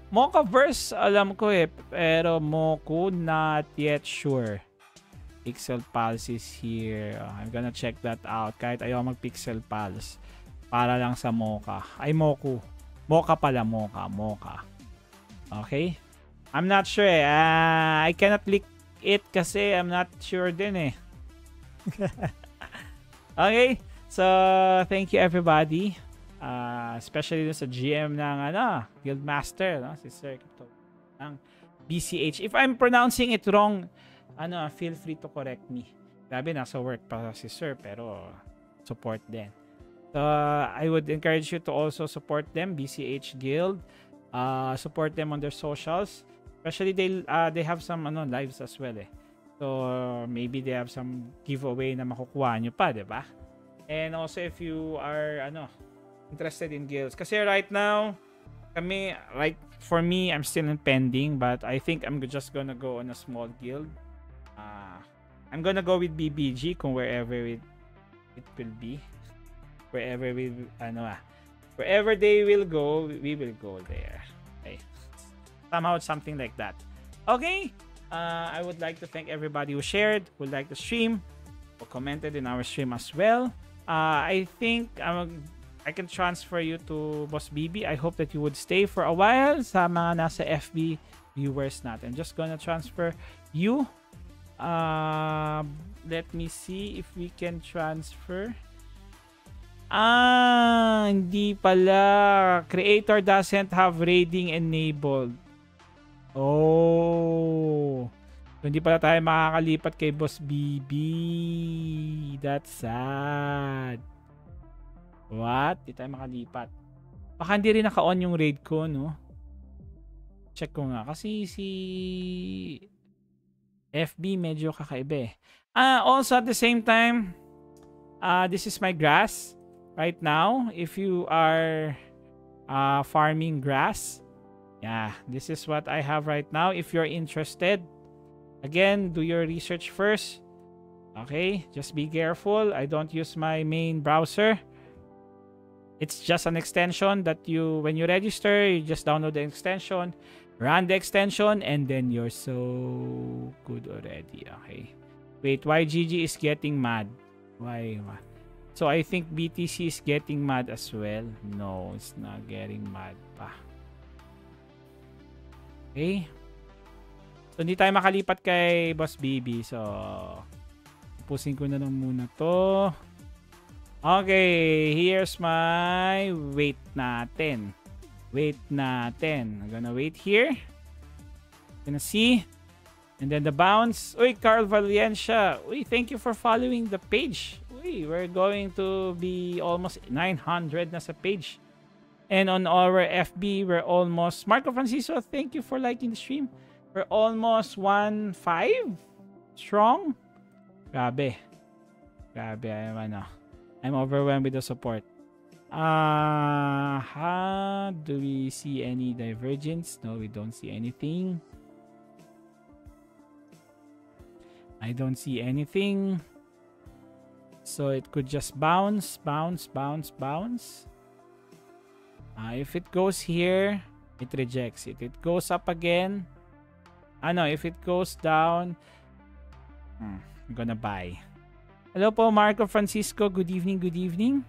Mokaverse, alam ko eh. Pero Moku, not yet sure. Pixel Pulse is here. Uh, I'm gonna check that out. Kahit ayaw mag-Pixel Pulse. Para lang sa Mocha. Ay, Moku. Mocha pala, Mocha. Mocha. Okay? I'm not sure eh. Uh, I cannot leak it kasi I'm not sure din eh. okay. So, thank you everybody. Uh, especially sa GM ng ano, Guildmaster, no? si Sir Crypto ng BCH. If I'm pronouncing it wrong, ano, feel free to correct me. Grabe, nasa work pa si Sir, pero support din. So, I would encourage you to also support them, BCH Guild. Uh, support them on their socials. Especially they uh, they have some ano lives as well eh. So maybe they have some giveaway na makukuha nyo pa, 'di ba? And also if you are ano interested in guilds kasi right now kami like for me I'm still in pending but I think I'm just gonna go on a small guild. Uh, I'm gonna go with BBG kung wherever it, it will be. Wherever we ano ah Wherever they will go, we will go there. Okay. Somehow something like that. Okay. Uh, I would like to thank everybody who shared, who liked the stream, who commented in our stream as well. Uh, I think um, I can transfer you to Boss BB. I hope that you would stay for a while sa mga nasa FB viewers natin. Just gonna transfer you. Uh, let me see if we can transfer. Ah, hindi pala. Creator doesn't have raiding enabled. Oh. So, hindi pala tayo makakalipat kay Boss BB. That's sad. What? Hindi tayo makalipat. Baka hindi rin naka-on yung raid ko, no? Check ko nga. Kasi si FB medyo kakaiba eh. Ah, also at the same time, uh, this is my grass right now if you are uh, farming grass yeah this is what i have right now if you're interested again do your research first okay just be careful i don't use my main browser it's just an extension that you when you register you just download the extension run the extension and then you're so good already okay wait why gg is getting mad why? So I think BTC is getting mad as well. No, it's not getting mad pa. Okay. So hindi tayo makalipat kay Boss BB. So pusin ko na lang muna to. Okay, here's my weight natin. Weight natin. I'm gonna wait here. Gonna see. And then the bounce. Uy, Carl Valencia. Uy, thank you for following the page. Uy, we're going to be almost 900 na sa page. And on our FB, we're almost... Marco Francisco, thank you for liking the stream. We're almost 1.5 strong. Grabe. Grabe, ano, I'm overwhelmed with the support. Uh, ha, do we see any divergence? No, we don't see anything. I don't see anything. So it could just bounce, bounce, bounce, bounce. Uh, if it goes here, it rejects it. It goes up again. I know if it goes down, hmm, I'm gonna buy. Hello po, Marco Francisco. Good evening, good evening.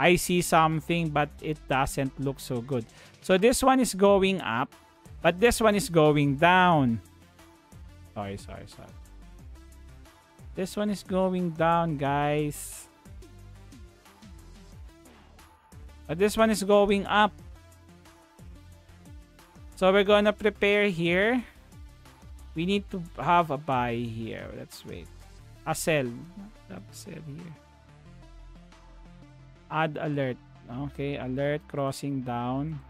I see something, but it doesn't look so good. So this one is going up, but this one is going down. Sorry, sorry, sorry. This one is going down, guys. But this one is going up. So we're gonna prepare here. We need to have a buy here. Let's wait. A sell. Not sell here. Add alert. Okay, alert crossing down.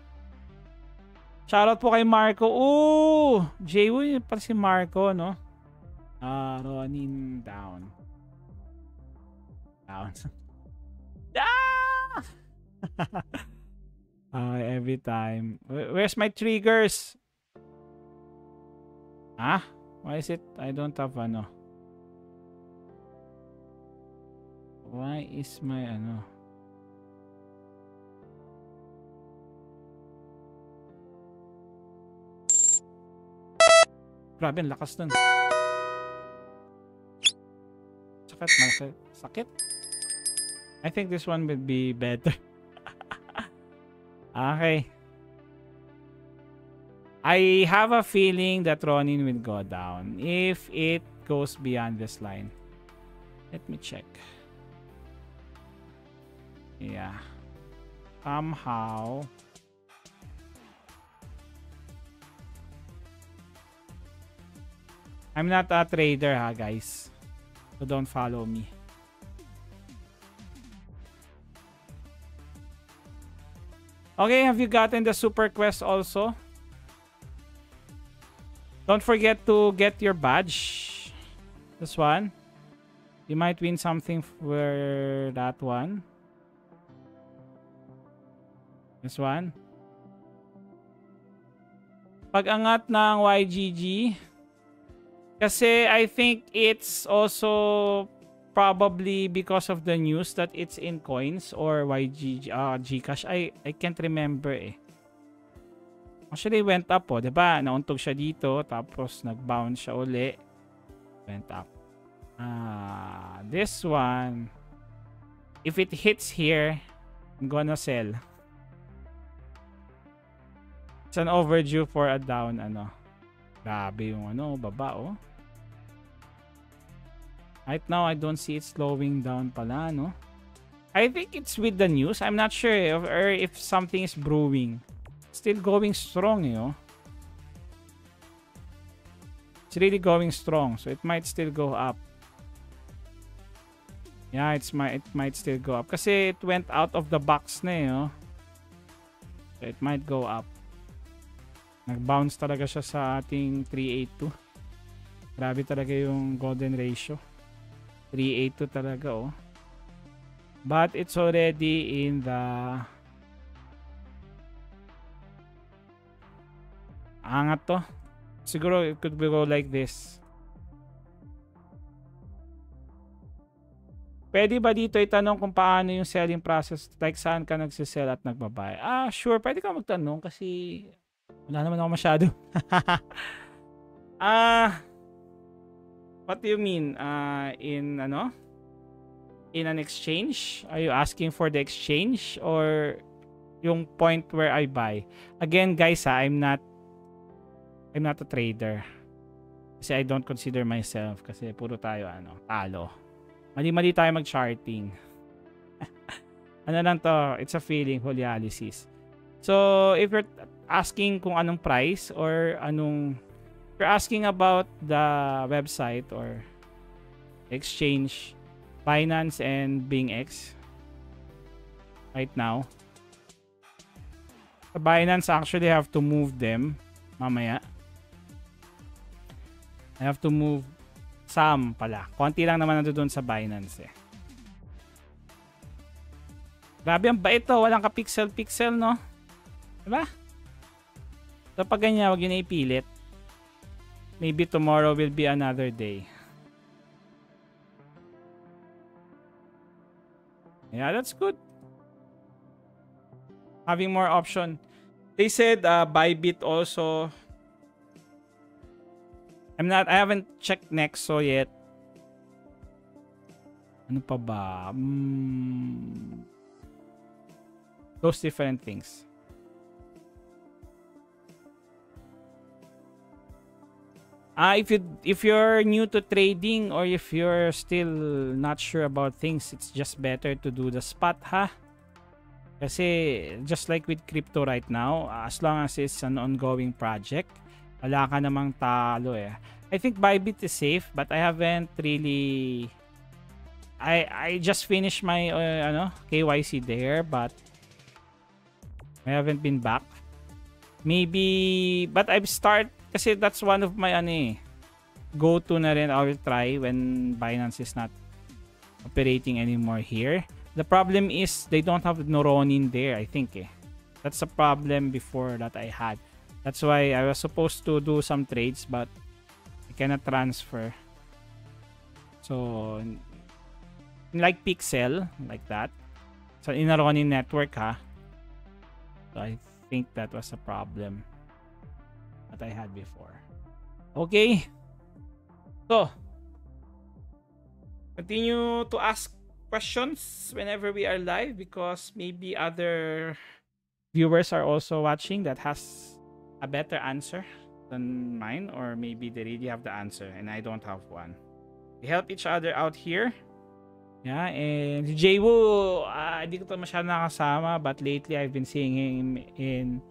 Shoutout po kay Marco. Ooh! Jaywo yun pa si Marco, no? Ah, uh, running down. Down. ah! uh, every time. Where's my triggers? Ah? Why is it? I don't have ano. Why is my ano? Grabe, ang lakas nun. Sakit, malaki. Sakit? I think this one would be better. okay. I have a feeling that Ronin will go down if it goes beyond this line. Let me check. Yeah. Somehow. I'm not a trader ha guys. So don't follow me. Okay, have you gotten the super quest also? Don't forget to get your badge. This one. You might win something for that one. This one. Pag-angat ng YGG. Kasi I think it's also probably because of the news that it's in coins or YG uh, Gcash. I I can't remember eh. Actually went up oh, 'di ba? Nauntog siya dito tapos nag-bounce siya uli. Went up. Ah, this one if it hits here, I'm gonna sell. It's an overdue for a down ano. Grabe yung ano, baba oh. Right now, I don't see it slowing down pala, no? I think it's with the news. I'm not sure if, or if something is brewing. Still going strong, you know? It's really going strong, so it might still go up. Yeah, it's might it might still go up kasi it went out of the box na, eh, oh. So it might go up. Nag-bounce talaga siya sa ating 382. Grabe talaga yung golden ratio. 382 talaga oh. But it's already in the Angat to. Siguro it could go like this. Pwede ba dito itanong kung paano yung selling process? Like saan ka nagsisell at nagbabay? Ah, sure. Pwede ka magtanong kasi wala naman ako masyado. ah, What do you mean? Uh, in ano? In an exchange? Are you asking for the exchange or yung point where I buy? Again, guys, ha, I'm not I'm not a trader. Kasi I don't consider myself kasi puro tayo ano, talo. Mali-mali tayo mag-charting. ano lang to, it's a feeling, holyalysis. So, if you're asking kung anong price or anong you're asking about the website or exchange Binance and BingX right now. Binance actually have to move them mamaya. I have to move some pala. Konti lang naman nandoon sa Binance eh. Grabe ang bait to. Walang ka pixel-pixel, no? Diba? So, pag ganyan, huwag yun ipilit. Maybe tomorrow will be another day. Yeah, that's good. Having more option. They said uh, Bybit also. I'm not, I haven't checked Nexo yet. Ano pa ba? Mm, those different things. uh, if you if you're new to trading or if you're still not sure about things, it's just better to do the spot, ha? Kasi just like with crypto right now, as long as it's an ongoing project, wala ka namang talo eh. I think Bybit is safe, but I haven't really I I just finished my uh, ano, KYC there, but I haven't been back. Maybe but I've start kasi that's one of my ano eh, go-to na rin I will try when Binance is not operating anymore here. The problem is they don't have Noronin there, I think eh. That's a problem before that I had. That's why I was supposed to do some trades but I cannot transfer. So like Pixel, like that. So in a Ronin network ha. So I think that was a problem that I had before. Okay. So, continue to ask questions whenever we are live because maybe other viewers are also watching that has a better answer than mine or maybe they really have the answer and I don't have one. We help each other out here. Yeah, and si Jaywo, uh, hindi ko to masyado nakasama but lately I've been seeing him in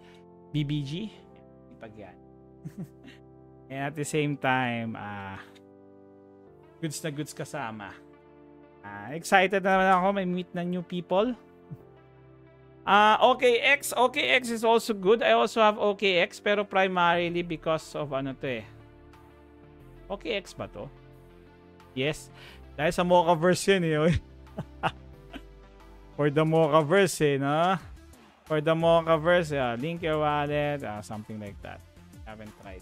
BBG. Pag yan. and at the same time, uh, goods na goods kasama. Uh, excited naman ako may meet na new people. Uh, OKX, OKX is also good. I also have OKX pero primarily because of ano to eh. OKX ba to? Yes. Dahil sa Mochaverse yun eh. For the Mochaverse eh, no? For the Mochaverse, yeah, link your wallet, uh, something like that. Haven't tried.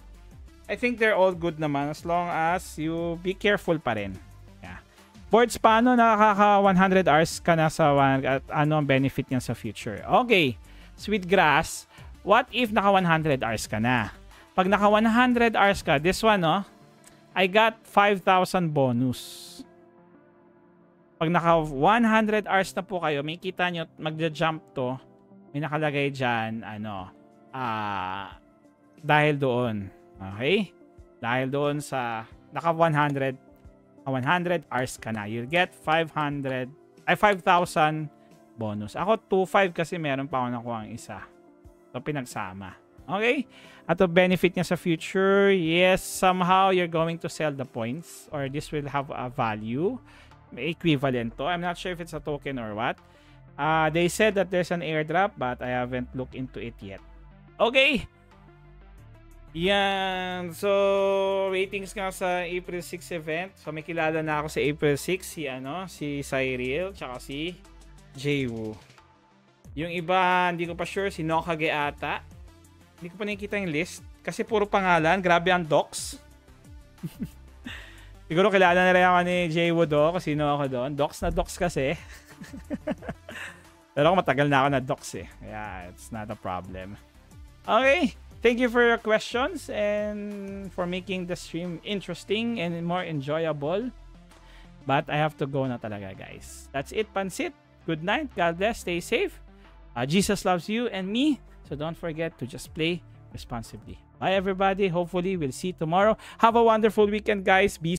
I think they're all good naman as long as you be careful pa rin. Boards, paano nakaka 100 hours ka na sa one, at ano ang benefit niya sa future? Okay. Sweetgrass, what if naka 100 hours ka na? Pag naka 100 hours ka, this one, no? I got 5,000 bonus. Pag naka 100 hours na po kayo, may kita nyo, magja-jump to, may nakalagay dyan, ano, ah, uh, dahil doon. Okay? Dahil doon sa, naka 100, 100 hours ka na. You'll get 500, ay 5,000 bonus. Ako 2,500 kasi meron pa ako nakuha ang isa. So, pinagsama. Okay? At the benefit niya sa future, yes, somehow you're going to sell the points or this will have a value equivalent to. I'm not sure if it's a token or what. Uh, they said that there's an airdrop but I haven't looked into it yet. Okay. Yan. So, ratings nga sa April 6 event. So, may kilala na ako sa April 6. Si, ano, si Cyril, tsaka si Jaywu. Yung iba, hindi ko pa sure. Si Nokage ata. Hindi ko pa nakikita yung list. Kasi puro pangalan. Grabe ang docs. Siguro kilala na rin ako ni Jay Wood kasi sino ako doon. Docs na docs kasi. Pero ako matagal na ako na docs eh. Yeah, it's not a problem. Okay. Thank you for your questions and for making the stream interesting and more enjoyable. But I have to go na talaga, guys. That's it, Pansit. Good night. God bless. Stay safe. Uh, Jesus loves you and me. So don't forget to just play responsibly. Bye, everybody. Hopefully, we'll see you tomorrow. Have a wonderful weekend, guys. Be